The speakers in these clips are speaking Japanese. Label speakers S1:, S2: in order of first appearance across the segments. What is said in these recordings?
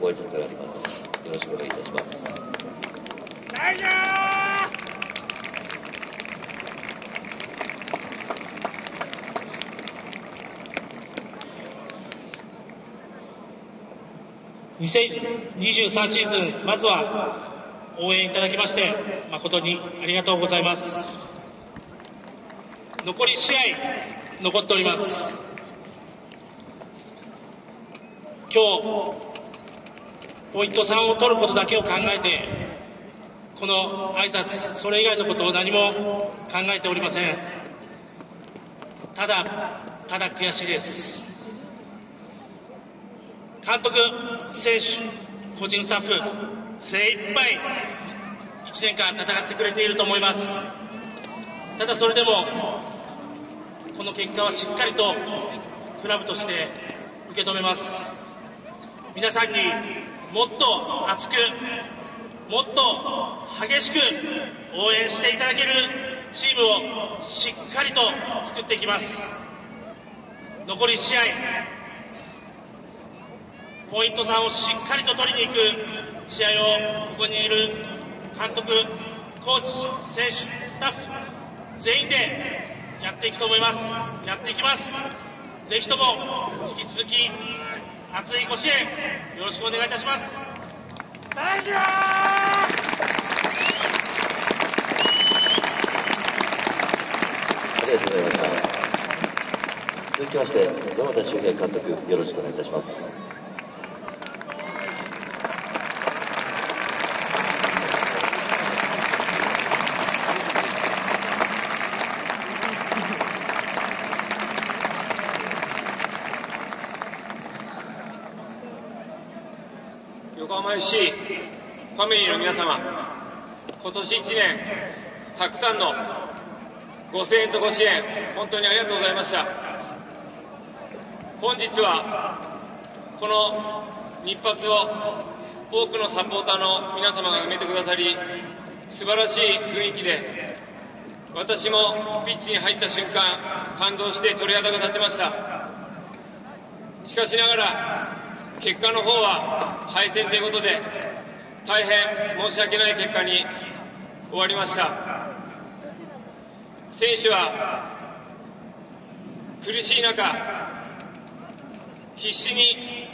S1: ご挨拶があります。よろしくお願いいたします。
S2: 大丈2023シーズンまずは応援いただきまして誠にありがとうございます。残り試合残っております。今日ポイント3を取ることだけを考えてこの挨拶それ以外のことを何も考えておりません。ただただ悔しいです。監督選手個人スタッフ精一杯1年間戦ってくれていると思います。ただそれでもこの結果はしっかりとクラブとして受け止めます。皆さんにもっと熱くもっと激しく応援していただけるチームをしっかりと作っていきます。残り試合ポイント3をしっかりと取りに行く試合をここにいる監督コーチ選手スタッフ全員でやっていくと思います。やっていきます。ぜひとも引き続き熱いご支援よろしくお願いいたします。大丈
S1: ありがとうございました。続きまして山田修平監督よろしくお願いいたします。
S3: 横浜 FC ファミリーの皆様今年1年たくさんのご声援とご支援本当にありがとうございました。本日はこの日発を多くのサポーターの皆様が埋めてくださり素晴らしい雰囲気で私もピッチに入った瞬間感動して鳥肌が立ちました。しかしながら結果の方は敗戦ということで大変申し訳ない結果に終わりました。選手は苦しい中必死に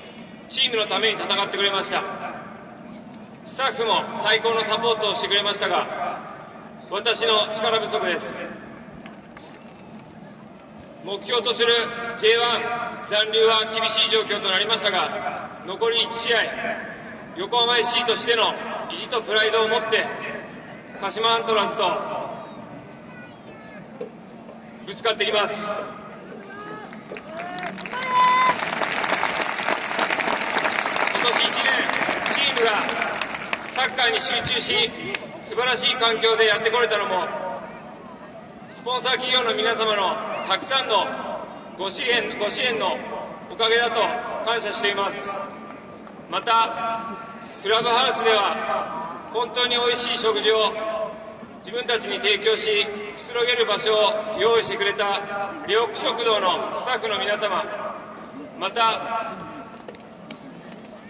S3: チームのために戦ってくれました。スタッフも最高のサポートをしてくれましたが私の力不足です。目標とする J1 残留は厳しい状況となりましたが残り1試合横浜 FC としての意地とプライドを持って鹿島アントラーズとぶつかってきます。今年1年チームがサッカーに集中し素晴らしい環境でやってこれたのもスポンサー企業の皆様のたくさんのご支援ご支援のおかげだと感謝しています。またクラブハウスでは本当に美味しい食事を自分たちに提供しくつろげる場所を用意してくれた両国食堂のスタッフの皆様。また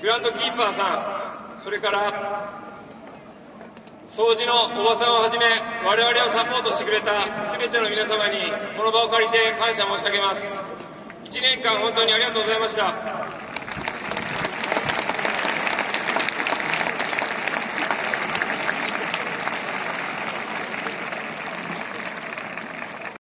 S3: グランドキーパーさんそれから掃除のおばさんをはじめ我々をサポートしてくれた全ての皆様にこの場を借りて感謝申し上げます。1年間本当にありがとうございました。